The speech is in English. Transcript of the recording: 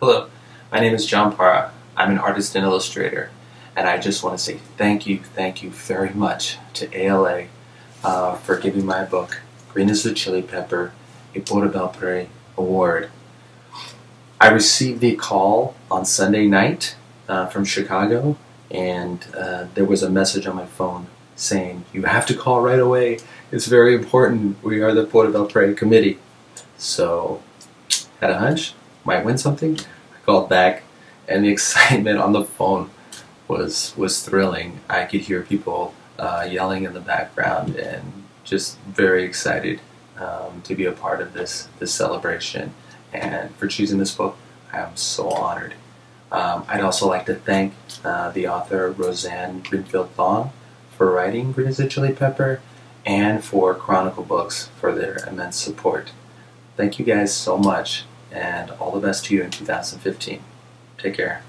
Hello, my name is John Parra. I'm an artist and illustrator, and I just want to say thank you, thank you very much to ALA uh, for giving my book, Green is the Chile Pepper, a Pura Belpré Award. I received the call on Sunday night uh, from Chicago, and uh, there was a message on my phone saying, You have to call right away. It's very important. We are the Pura Belpré Committee. So, had a hunch, might win something. I called back, and the excitement on the phone was was thrilling. I could hear people uh, yelling in the background, and just very excited um, to be a part of this this celebration. And for choosing this book, I am so honored. Um, I'd also like to thank uh, the author Roseanne Greenfield Thong for writing Green as a Chile Pepper and for Chronicle Books for their immense support. Thank you guys so much, and all the best to you in 2015. Take care.